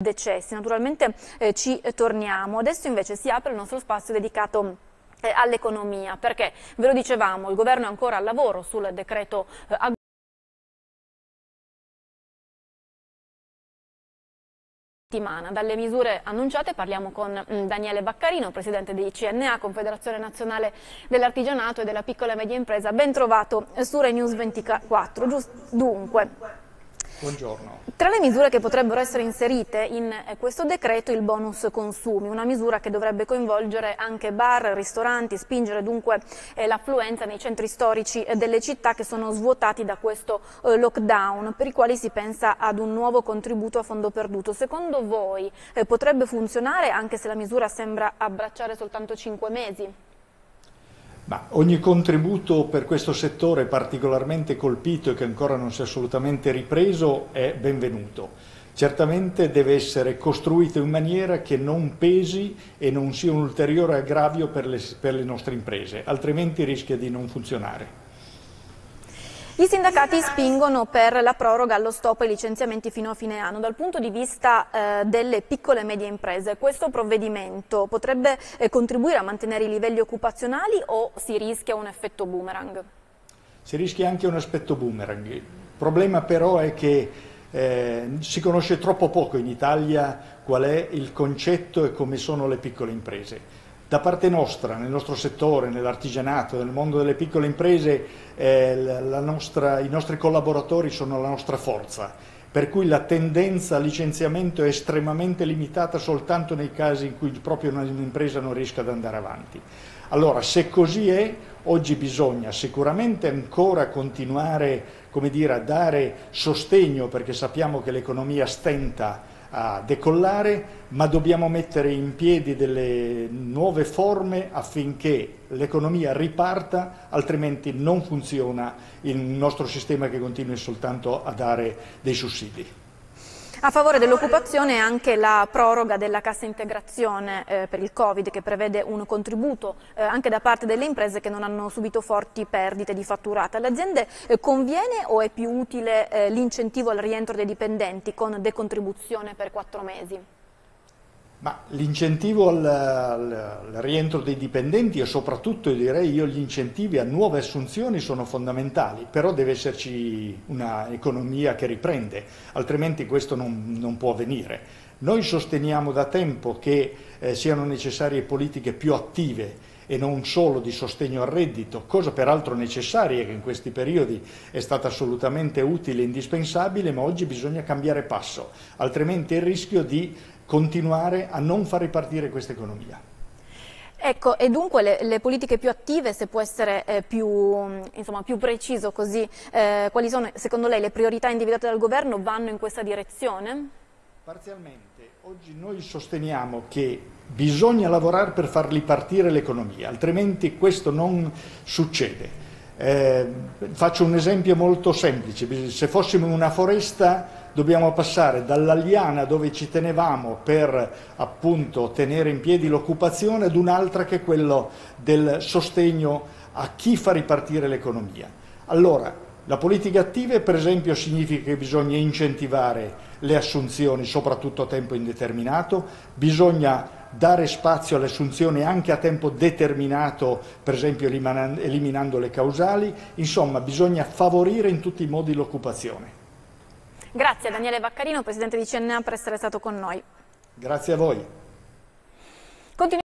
decessi. Naturalmente eh, ci torniamo. Adesso invece si apre il nostro spazio dedicato eh, all'economia, perché ve lo dicevamo, il governo è ancora al lavoro sul decreto eh. Dalle misure annunciate parliamo con mm, Daniele Baccarino, presidente di CNA, Confederazione Nazionale dell'Artigianato e della Piccola e Media Impresa. Ben trovato su Rai News 24. Giust dunque, Buongiorno. Tra le misure che potrebbero essere inserite in eh, questo decreto il bonus consumi, una misura che dovrebbe coinvolgere anche bar, ristoranti, spingere dunque eh, l'affluenza nei centri storici eh, delle città che sono svuotati da questo lockdown, per i quali si pensa ad un nuovo contributo a fondo perduto. Secondo voi potrebbe funzionare anche se la misura sembra abbracciare soltanto 5 mesi? Ma ogni contributo per questo settore particolarmente colpito e che ancora non si è assolutamente ripreso è benvenuto. Certamente deve essere costruito in maniera che non pesi e non sia un ulteriore aggravio per le, per le nostre imprese, altrimenti rischia di non funzionare. I sindacati spingono per la proroga allo stop ai licenziamenti fino a fine anno. Dal punto di vista eh, delle piccole e medie imprese, questo provvedimento potrebbe eh, contribuire a mantenere i livelli occupazionali o si rischia un effetto boomerang? Si rischia anche un aspetto boomerang. Il problema però è che eh, si conosce troppo poco in Italia qual è il concetto e come sono le piccole imprese. Da parte nostra, nel nostro settore, nell'artigianato, nel mondo delle piccole imprese, eh, nostra, i nostri collaboratori sono la nostra forza, per cui la tendenza al licenziamento è estremamente limitata soltanto nei casi in cui proprio un'impresa non riesca ad andare avanti. Allora, se così è, oggi bisogna sicuramente ancora continuare dire, a dare sostegno perché sappiamo che l'economia stenta a decollare, ma dobbiamo mettere in piedi delle nuove forme affinché l'economia riparta, altrimenti non funziona il nostro sistema che continua soltanto a dare dei sussidi. A favore dell'occupazione anche la proroga della cassa integrazione eh, per il Covid che prevede un contributo eh, anche da parte delle imprese che non hanno subito forti perdite di fatturata. Alle aziende eh, conviene o è più utile eh, l'incentivo al rientro dei dipendenti con decontribuzione per quattro mesi? Ma l'incentivo al, al, rientro dei dipendenti e soprattutto direi io gli incentivi a nuove assunzioni sono fondamentali, però deve esserci un'economia che riprende, altrimenti questo non, non, può avvenire. Noi sosteniamo da tempo che eh, siano necessarie politiche più attive e non solo di sostegno al reddito, cosa peraltro necessaria che in questi periodi è stata assolutamente utile e indispensabile, ma oggi bisogna cambiare passo, altrimenti il rischio di continuare a non far ripartire questa economia. Ecco, e dunque le, le, politiche più attive, se può essere eh, più, insomma, più, preciso così, eh, quali sono secondo lei le priorità individuate dal governo vanno in questa direzione? Parzialmente. Oggi noi sosteniamo che bisogna lavorare per far ripartire l'economia, altrimenti questo non succede. Eh, faccio un esempio molto semplice, se fossimo in una foresta dobbiamo passare dalla liana dove ci tenevamo per appunto tenere in piedi l'occupazione ad un'altra che è quello del sostegno a chi fa ripartire l'economia. Allora, la politica attiva per esempio significa che bisogna incentivare le assunzioni soprattutto a tempo indeterminato, bisogna dare spazio alle assunzioni anche a tempo determinato, per esempio eliminando le causali, insomma bisogna favorire in tutti i modi l'occupazione. Grazie a Daniele Vaccarino, Presidente di CNA, per essere stato con noi. Grazie a voi. Continu